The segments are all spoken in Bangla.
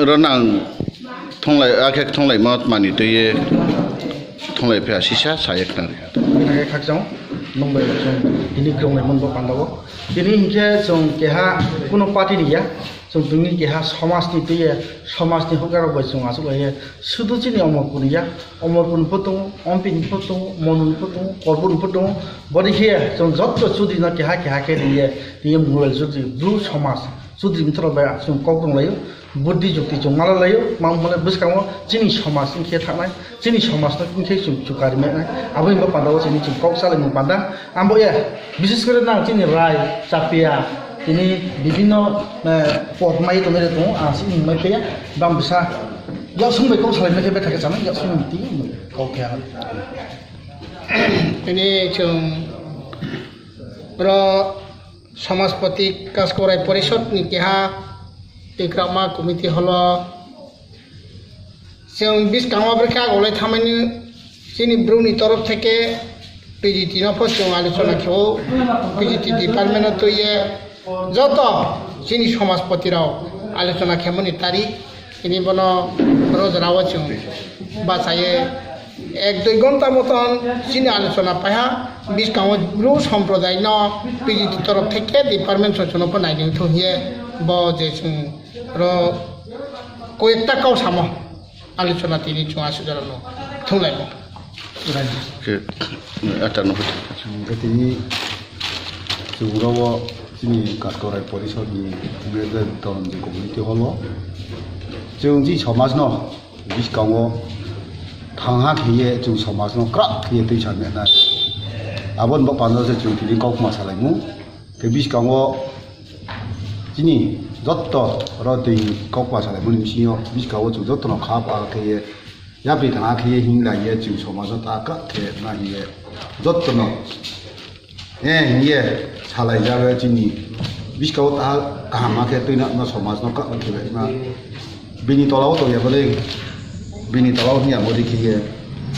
रनां थोंलाय आखेक थोंलाय मत मानि दैये थोंलाय फया सिसा सायक नारे आखे खाक जों नंबाय जों दिनि ग्रोंनाय मोनबो पांदाव दिनि हिंजे जों केहा कोनो पार्टि निया जों दुनि केहा समाजनि दैये समाजनि हगार बय जों आसु बय सुदु जिनि अमर कुनिया अमर कुन फतो अमपिन फतो मनुन फतो करबुन फतो बदिखे जों जत सुदि न केहा केहा के दिये दिये मुवेल जुदि ब्लू समाज जुद्रिम थरबाया जों कग्रं लायो बुद्धि जुक्ति जों माला लायो मा होनबालाय बुसकाङो जोंनि समाजनि खे थानाय जोंनि समाजनि खिनखे जों जुगारिनाय आबै होनबा पान्डाव जोंनि जों कग सालायनो पान्दा आंबो ए बिसेस करे ना जोंनि राय चापिया जोंनि बिभिन्न पदमाय दङ दङ आसि मोनबाय फैया बामसा याव सोंबाय कग सालायनाय बे थाखा जानो याव सोंथि कग गैया ini chung pro সমাজপতি কাজ করাই পরিষদ ni keha tikrama komite holo जों बिस गांवा ब्रेखा गलाय थामानि जोंनि ब्रुनि तरफ থেকে পিজিটি নফস जों আলোচনা খেও পিজিটি ডিপার্টমেন্ট তৈয়ে যত जोंनि সমাজপতিরাও আলোচনা খেমনি তারিখ ইনি বন রোজ রাওয়া जों বাসায়ে এক দুই ঘণ্টা মতন চিনি আলোচনা পাহা বিশ গাঁও ব্রু সম্প্রদায় ন পিজিটি তরফ থেকে ডিপার্টমেন্ট সচনপ নাইনি থহিয়ে ব যে র কয়েকটা কাউ সাম আলোচনা তিনি চুঁ আসু জানো থুলাইব ata no Jadi Sungguh sini kat korai polisor di Mereka tahun thangha khiye chung somas no kra hiye tei chan mena abon ba panda se chung tili kok masalai mu ke bis kango jini zotto ro tei kok masalai mu nimsi yo bis kango chung jotto no kha pa ke ye ya pi thangha khiye hin la hiye chung somas ta ka ke na hiye zotto no ye hiye chalai jabe jini bis kango ta kahama ke tei na somas no ka ke ve na bini tola wo to ye bo li. bini tawa ni amo di kiye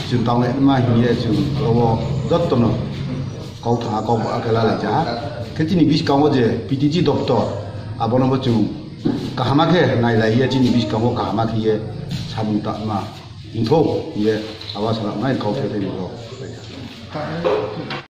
jun tang le ma hi ye jun owo dot to no kau tha kau ba kala la ja ke ti ni bis kau je ptg doctor abono bo chu kahama ke nai la ye ti ni bis kau kahama ki ye sabu ta ma intho ye awa sala ngai kau the de ni lo